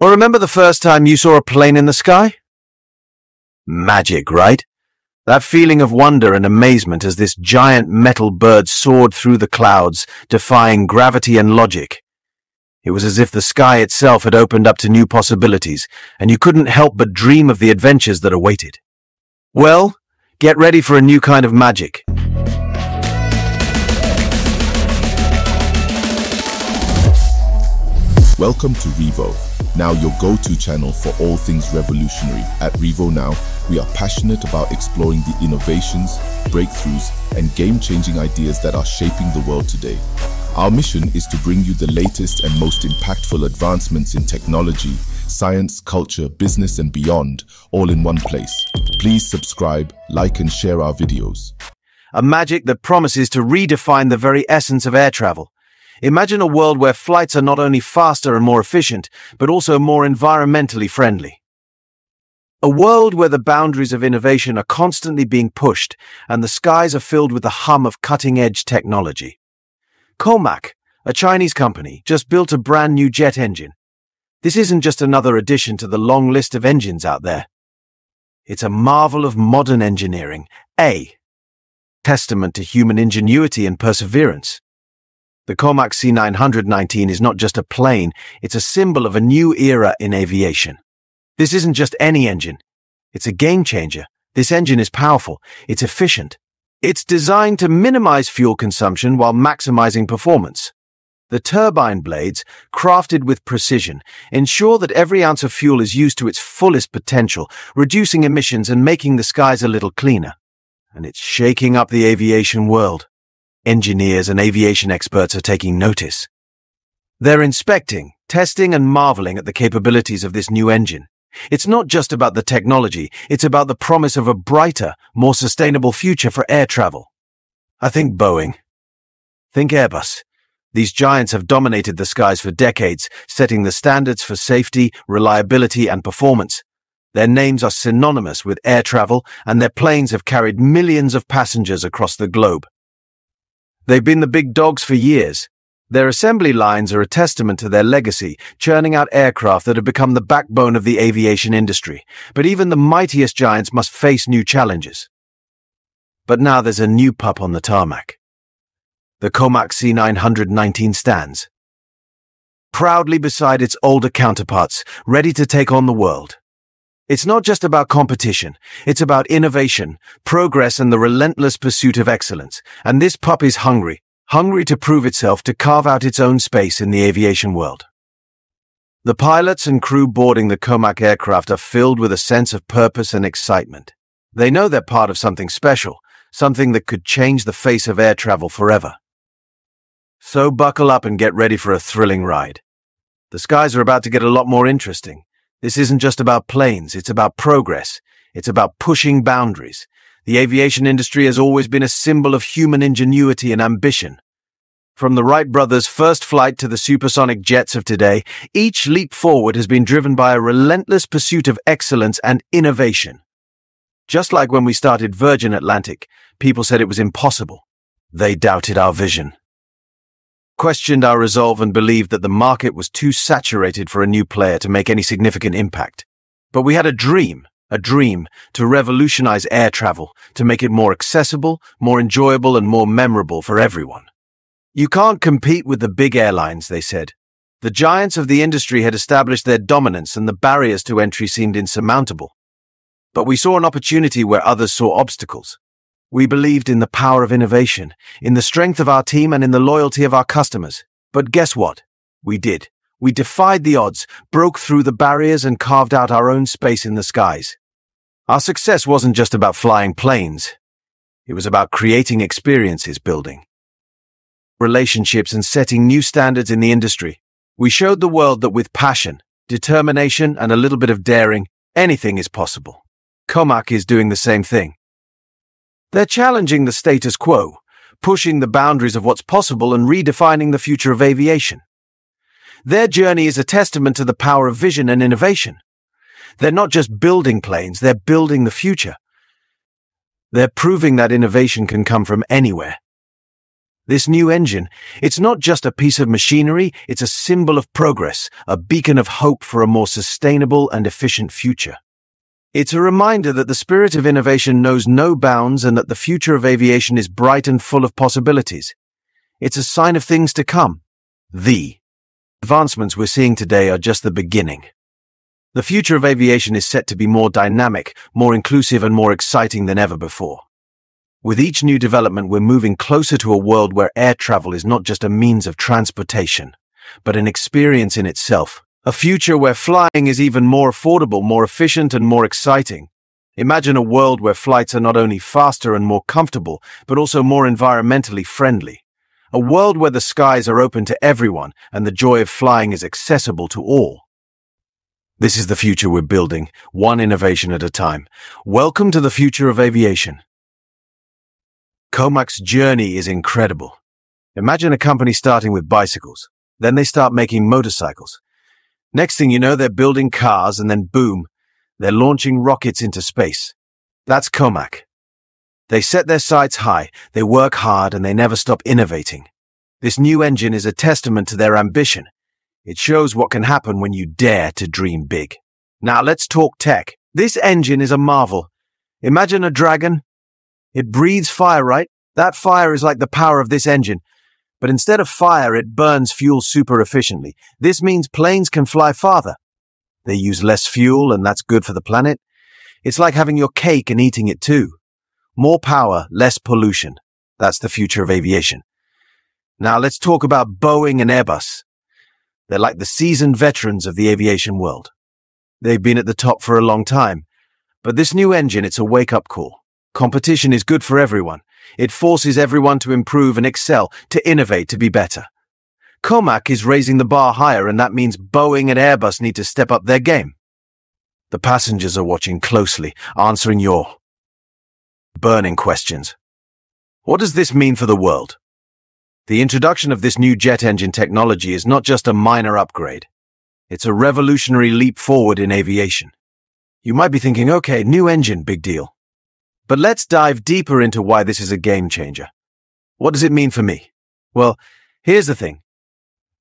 Or remember the first time you saw a plane in the sky? Magic, right? That feeling of wonder and amazement as this giant metal bird soared through the clouds, defying gravity and logic. It was as if the sky itself had opened up to new possibilities, and you couldn't help but dream of the adventures that awaited. Well, get ready for a new kind of magic. Welcome to Revo, now your go-to channel for all things revolutionary. At Revo Now, we are passionate about exploring the innovations, breakthroughs, and game-changing ideas that are shaping the world today. Our mission is to bring you the latest and most impactful advancements in technology, science, culture, business, and beyond, all in one place. Please subscribe, like, and share our videos. A magic that promises to redefine the very essence of air travel. Imagine a world where flights are not only faster and more efficient, but also more environmentally friendly. A world where the boundaries of innovation are constantly being pushed and the skies are filled with the hum of cutting-edge technology. Comac, a Chinese company, just built a brand new jet engine. This isn't just another addition to the long list of engines out there. It's a marvel of modern engineering, a testament to human ingenuity and perseverance. The Comac C919 is not just a plane, it's a symbol of a new era in aviation. This isn't just any engine. It's a game changer. This engine is powerful. It's efficient. It's designed to minimize fuel consumption while maximizing performance. The turbine blades, crafted with precision, ensure that every ounce of fuel is used to its fullest potential, reducing emissions and making the skies a little cleaner. And it's shaking up the aviation world. Engineers and aviation experts are taking notice. They're inspecting, testing and marveling at the capabilities of this new engine. It's not just about the technology, it's about the promise of a brighter, more sustainable future for air travel. I think Boeing. Think Airbus. These giants have dominated the skies for decades, setting the standards for safety, reliability and performance. Their names are synonymous with air travel, and their planes have carried millions of passengers across the globe. They've been the big dogs for years. Their assembly lines are a testament to their legacy, churning out aircraft that have become the backbone of the aviation industry. But even the mightiest giants must face new challenges. But now there's a new pup on the tarmac. The Comac C919 stands. Proudly beside its older counterparts, ready to take on the world. It's not just about competition. It's about innovation, progress, and the relentless pursuit of excellence. And this pup is hungry, hungry to prove itself to carve out its own space in the aviation world. The pilots and crew boarding the Comac aircraft are filled with a sense of purpose and excitement. They know they're part of something special, something that could change the face of air travel forever. So buckle up and get ready for a thrilling ride. The skies are about to get a lot more interesting. This isn't just about planes, it's about progress. It's about pushing boundaries. The aviation industry has always been a symbol of human ingenuity and ambition. From the Wright brothers' first flight to the supersonic jets of today, each leap forward has been driven by a relentless pursuit of excellence and innovation. Just like when we started Virgin Atlantic, people said it was impossible. They doubted our vision questioned our resolve and believed that the market was too saturated for a new player to make any significant impact. But we had a dream, a dream to revolutionize air travel, to make it more accessible, more enjoyable, and more memorable for everyone. You can't compete with the big airlines, they said. The giants of the industry had established their dominance and the barriers to entry seemed insurmountable. But we saw an opportunity where others saw obstacles. We believed in the power of innovation, in the strength of our team and in the loyalty of our customers. But guess what? We did. We defied the odds, broke through the barriers and carved out our own space in the skies. Our success wasn't just about flying planes. It was about creating experiences building. Relationships and setting new standards in the industry. We showed the world that with passion, determination and a little bit of daring, anything is possible. Comac is doing the same thing. They're challenging the status quo, pushing the boundaries of what's possible and redefining the future of aviation. Their journey is a testament to the power of vision and innovation. They're not just building planes, they're building the future. They're proving that innovation can come from anywhere. This new engine, it's not just a piece of machinery, it's a symbol of progress, a beacon of hope for a more sustainable and efficient future. It's a reminder that the spirit of innovation knows no bounds and that the future of aviation is bright and full of possibilities. It's a sign of things to come. The advancements we're seeing today are just the beginning. The future of aviation is set to be more dynamic, more inclusive and more exciting than ever before. With each new development, we're moving closer to a world where air travel is not just a means of transportation, but an experience in itself. A future where flying is even more affordable, more efficient, and more exciting. Imagine a world where flights are not only faster and more comfortable, but also more environmentally friendly. A world where the skies are open to everyone and the joy of flying is accessible to all. This is the future we're building, one innovation at a time. Welcome to the future of aviation. Comac's journey is incredible. Imagine a company starting with bicycles. Then they start making motorcycles. Next thing you know, they're building cars and then boom, they're launching rockets into space. That's Comac. They set their sights high, they work hard, and they never stop innovating. This new engine is a testament to their ambition. It shows what can happen when you dare to dream big. Now let's talk tech. This engine is a marvel. Imagine a dragon, it breathes fire, right? That fire is like the power of this engine. But instead of fire, it burns fuel super efficiently. This means planes can fly farther. They use less fuel, and that's good for the planet. It's like having your cake and eating it too. More power, less pollution. That's the future of aviation. Now let's talk about Boeing and Airbus. They're like the seasoned veterans of the aviation world. They've been at the top for a long time. But this new engine, it's a wake-up call. Competition is good for everyone. It forces everyone to improve and excel, to innovate, to be better. Comac is raising the bar higher, and that means Boeing and Airbus need to step up their game. The passengers are watching closely, answering your burning questions. What does this mean for the world? The introduction of this new jet engine technology is not just a minor upgrade. It's a revolutionary leap forward in aviation. You might be thinking, okay, new engine, big deal. But let's dive deeper into why this is a game changer. What does it mean for me? Well, here's the thing.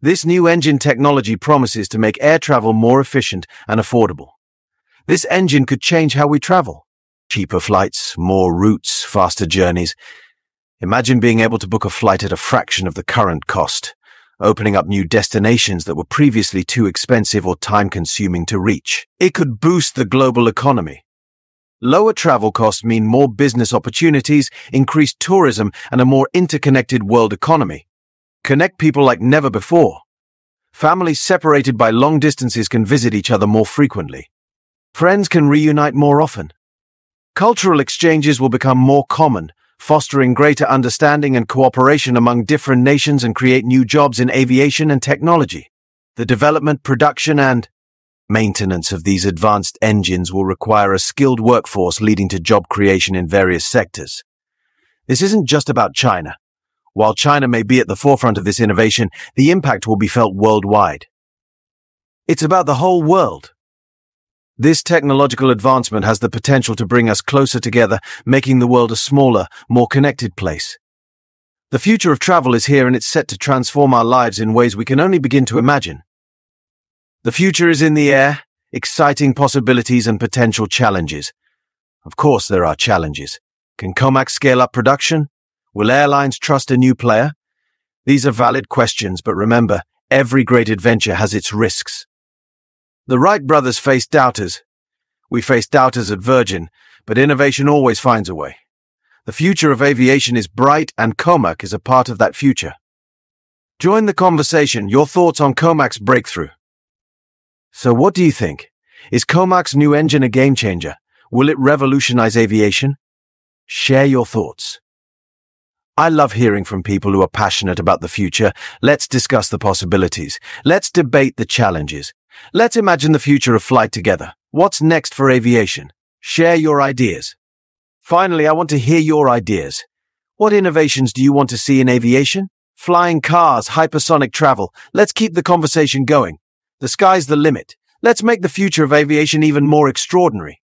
This new engine technology promises to make air travel more efficient and affordable. This engine could change how we travel. Cheaper flights, more routes, faster journeys. Imagine being able to book a flight at a fraction of the current cost, opening up new destinations that were previously too expensive or time-consuming to reach. It could boost the global economy Lower travel costs mean more business opportunities, increased tourism, and a more interconnected world economy. Connect people like never before. Families separated by long distances can visit each other more frequently. Friends can reunite more often. Cultural exchanges will become more common, fostering greater understanding and cooperation among different nations and create new jobs in aviation and technology. The development, production, and Maintenance of these advanced engines will require a skilled workforce leading to job creation in various sectors. This isn't just about China. While China may be at the forefront of this innovation, the impact will be felt worldwide. It's about the whole world. This technological advancement has the potential to bring us closer together, making the world a smaller, more connected place. The future of travel is here and it's set to transform our lives in ways we can only begin to imagine. The future is in the air, exciting possibilities and potential challenges. Of course there are challenges. Can Comac scale up production? Will airlines trust a new player? These are valid questions, but remember, every great adventure has its risks. The Wright brothers faced doubters. We faced doubters at Virgin, but innovation always finds a way. The future of aviation is bright and Comac is a part of that future. Join the conversation, your thoughts on Comac's breakthrough. So what do you think? Is Comac's new engine a game changer? Will it revolutionize aviation? Share your thoughts. I love hearing from people who are passionate about the future. Let's discuss the possibilities. Let's debate the challenges. Let's imagine the future of flight together. What's next for aviation? Share your ideas. Finally, I want to hear your ideas. What innovations do you want to see in aviation? Flying cars, hypersonic travel. Let's keep the conversation going. The sky's the limit. Let's make the future of aviation even more extraordinary.